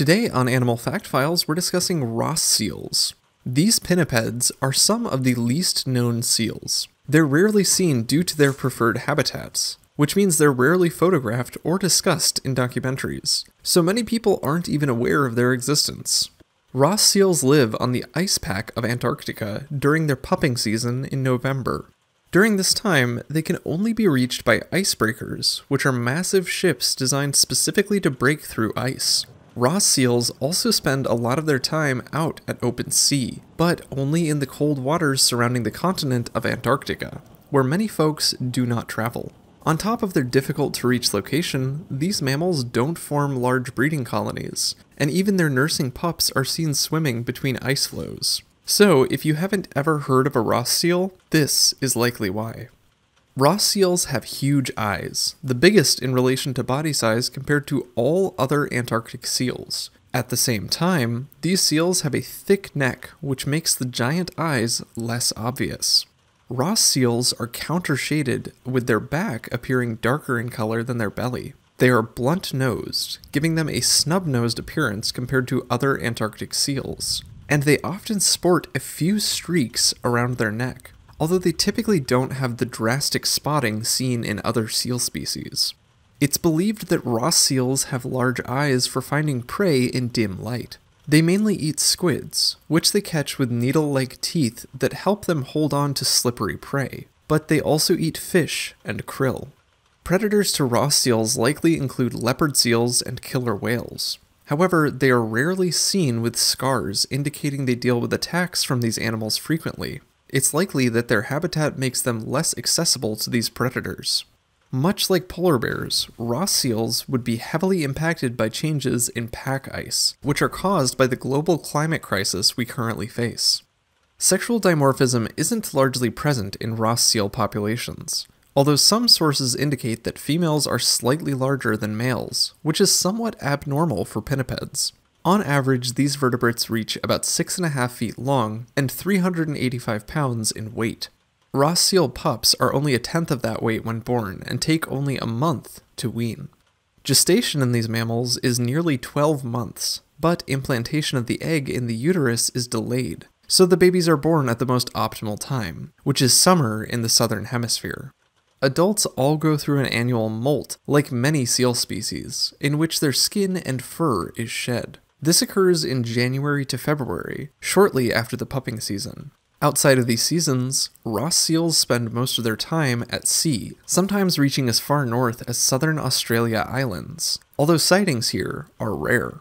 Today on Animal Fact Files, we're discussing Ross seals. These pinnipeds are some of the least known seals. They're rarely seen due to their preferred habitats, which means they're rarely photographed or discussed in documentaries, so many people aren't even aware of their existence. Ross seals live on the ice pack of Antarctica during their pupping season in November. During this time, they can only be reached by icebreakers, which are massive ships designed specifically to break through ice. Ross seals also spend a lot of their time out at open sea, but only in the cold waters surrounding the continent of Antarctica, where many folks do not travel. On top of their difficult to reach location, these mammals don't form large breeding colonies, and even their nursing pups are seen swimming between ice floes. So, if you haven't ever heard of a Ross seal, this is likely why. Ross seals have huge eyes, the biggest in relation to body size compared to all other Antarctic seals. At the same time, these seals have a thick neck, which makes the giant eyes less obvious. Ross seals are counter-shaded, with their back appearing darker in color than their belly. They are blunt-nosed, giving them a snub-nosed appearance compared to other Antarctic seals. And they often sport a few streaks around their neck, although they typically don't have the drastic spotting seen in other seal species. It's believed that Ross seals have large eyes for finding prey in dim light. They mainly eat squids, which they catch with needle like teeth that help them hold on to slippery prey, but they also eat fish and krill. Predators to Ross seals likely include leopard seals and killer whales. However, they are rarely seen with scars indicating they deal with attacks from these animals frequently. It's likely that their habitat makes them less accessible to these predators. Much like polar bears, Ross seals would be heavily impacted by changes in pack ice, which are caused by the global climate crisis we currently face. Sexual dimorphism isn't largely present in Ross seal populations, although some sources indicate that females are slightly larger than males, which is somewhat abnormal for pinnipeds. On average, these vertebrates reach about 6.5 feet long and 385 pounds in weight. Ross seal pups are only a tenth of that weight when born and take only a month to wean. Gestation in these mammals is nearly 12 months, but implantation of the egg in the uterus is delayed, so the babies are born at the most optimal time, which is summer in the southern hemisphere. Adults all go through an annual molt, like many seal species, in which their skin and fur is shed. This occurs in January to February, shortly after the pupping season. Outside of these seasons, Ross seals spend most of their time at sea, sometimes reaching as far north as southern Australia islands, although sightings here are rare.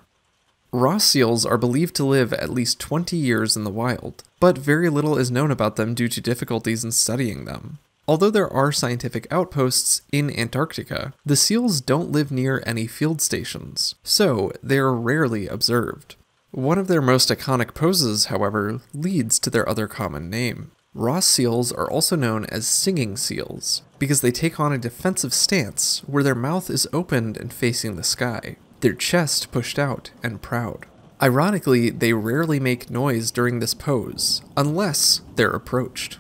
Ross seals are believed to live at least 20 years in the wild, but very little is known about them due to difficulties in studying them. Although there are scientific outposts in Antarctica, the seals don't live near any field stations, so they are rarely observed. One of their most iconic poses, however, leads to their other common name. Ross seals are also known as singing seals, because they take on a defensive stance where their mouth is opened and facing the sky, their chest pushed out and proud. Ironically, they rarely make noise during this pose, unless they're approached.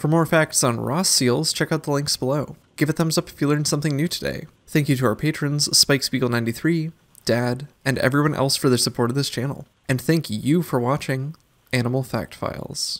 For more facts on Ross seals, check out the links below. Give a thumbs up if you learned something new today. Thank you to our patrons, SpikeSpiegel93, Dad, and everyone else for their support of this channel. And thank you for watching Animal Fact Files.